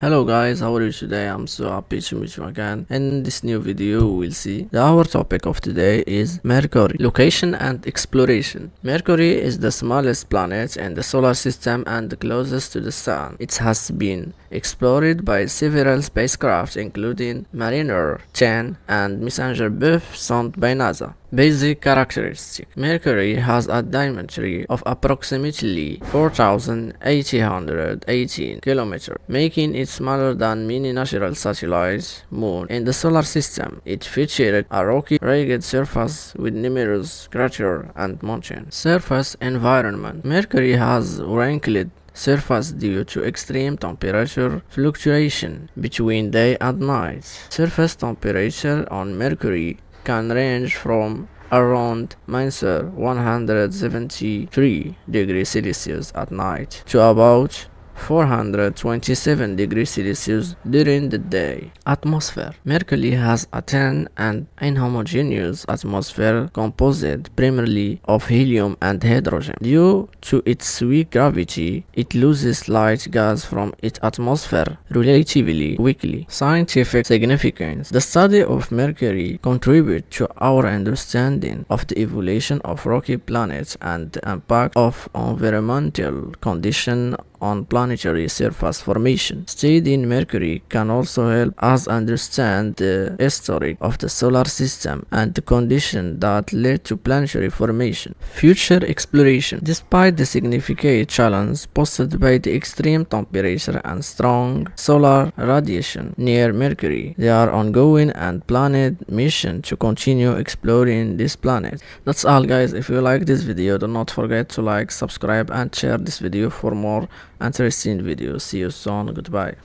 Hello guys, how are you today? I'm so happy to meet you again. And in this new video, we'll see the, our topic of today is Mercury, location and exploration. Mercury is the smallest planet in the solar system and the closest to the sun. It has been explored by several spacecraft including Mariner 10 and Messenger Buff sent by NASA. Basic characteristic Mercury has a diameter of approximately 4,818 km, making it smaller than many natural satellites moon in the solar system. It featured a rocky, rugged surface with numerous craters and mountains. Surface environment Mercury has wrinkled surface due to extreme temperature fluctuation between day and night. Surface temperature on Mercury can range from around minus 173 degrees Celsius at night to about 427 degrees Celsius during the day. Atmosphere Mercury has a thin and inhomogeneous atmosphere composed primarily of helium and hydrogen. Due to its weak gravity, it loses light gas from its atmosphere relatively quickly. Scientific significance The study of Mercury contributes to our understanding of the evolution of rocky planets and the impact of environmental conditions on planetary surface formation. Studying Mercury can also help us understand the history of the solar system and the conditions that led to planetary formation. Future exploration Despite the significant challenge posed by the extreme temperature and strong solar radiation near Mercury, there are ongoing and planned missions to continue exploring this planet. That's all guys. If you like this video, do not forget to like, subscribe and share this video for more interesting video. See you soon. Goodbye.